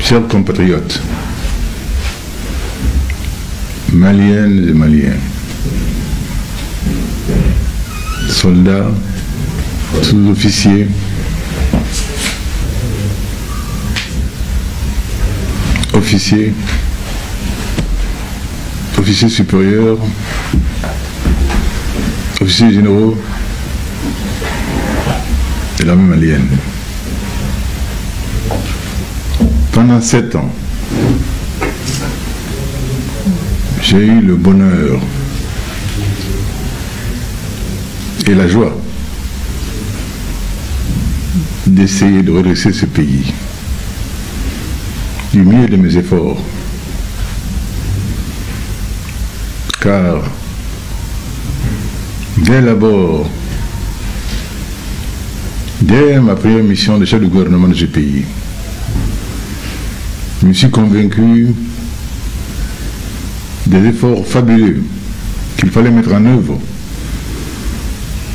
Chers compatriotes, maliennes et maliens, soldats, sous-officiers, officiers, officiers supérieurs, officiers généraux de l'armée malienne. Pendant sept ans, j'ai eu le bonheur et la joie d'essayer de redresser ce pays du mieux de mes efforts. Car dès l'abord, dès ma première mission de chef de gouvernement de ce pays, je me suis convaincu des efforts fabuleux qu'il fallait mettre en œuvre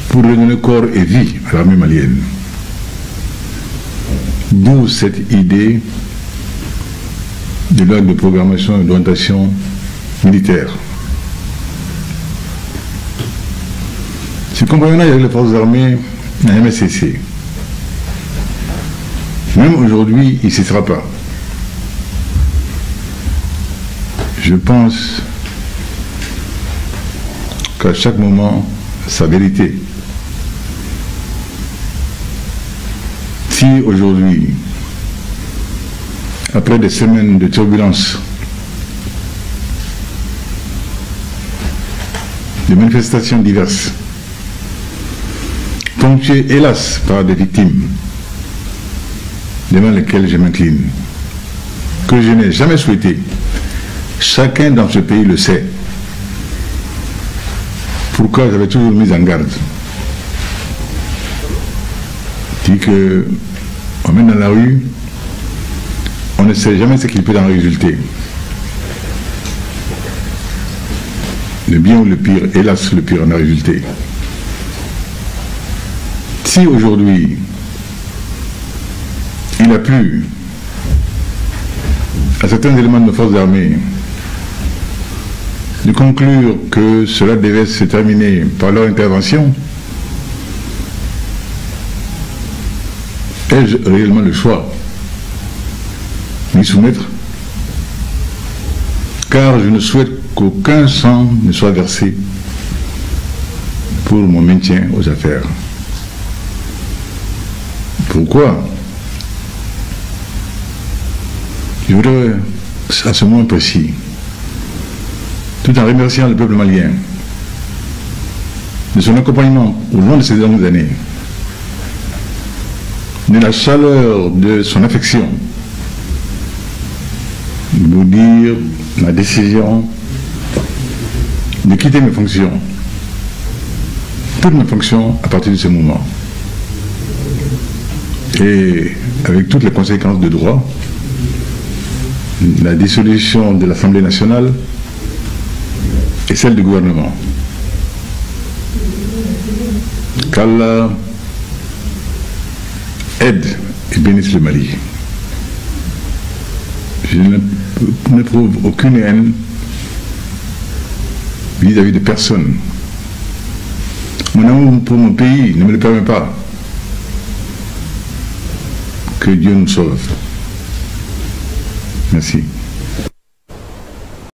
pour redonner corps et vie à l'armée malienne. D'où cette idée de loi de programmation et d'orientation militaire. Ce compagnonnage avec les forces armées n'a jamais. Même aujourd'hui, il ne cessera pas. Je pense qu'à chaque moment, sa vérité. Si aujourd'hui, après des semaines de turbulences, de manifestations diverses, ponctuées hélas par des victimes, devant lesquelles je m'incline, que je n'ai jamais souhaité, chacun dans ce pays le sait. Pourquoi j'avais toujours mis en garde? Dit que on met dans la rue, on ne sait jamais ce qu'il peut en résulter. Le bien ou le pire, hélas, le pire en a résulté. Si aujourd'hui, il a plu à certains éléments de nos forces armées de conclure que cela devait se terminer par leur intervention, ai-je réellement le choix m'y soumettre? Car je ne souhaite qu'aucun sang ne soit versé pour mon maintien aux affaires. Pourquoi? Je voudrais, à ce moment précis, tout en remerciant le peuple malien de son accompagnement au long de ces dernières années, de la chaleur de son affection, vous dire ma décision de quitter mes fonctions, toutes mes fonctions à partir de ce moment. Et avec toutes les conséquences de droit, la dissolution de l'Assemblée nationale et celle du gouvernement. Qu'Allah aide et bénisse le Mali. Je n'éprouve aucune haine vis-à-vis de personne. Mon amour pour mon pays ne me le permet pas. Que Dieu nous sauve. Merci.